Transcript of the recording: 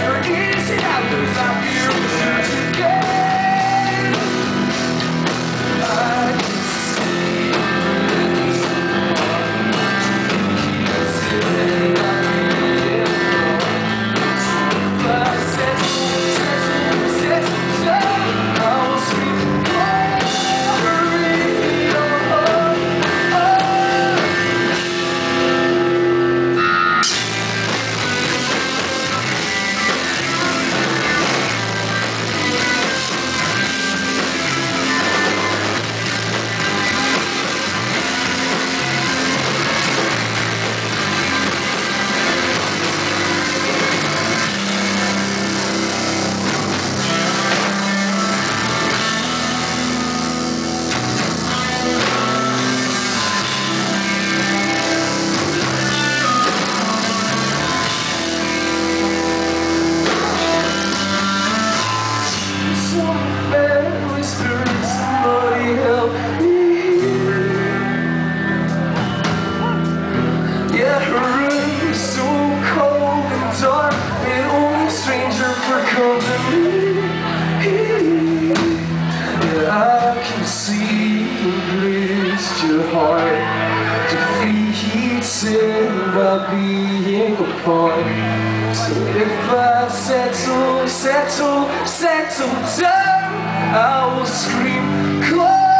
forgive. are an only stranger for company. Yeah, I can see you bruised your heart. Defeats it by being apart. So if I settle, settle, settle down, I will scream, call.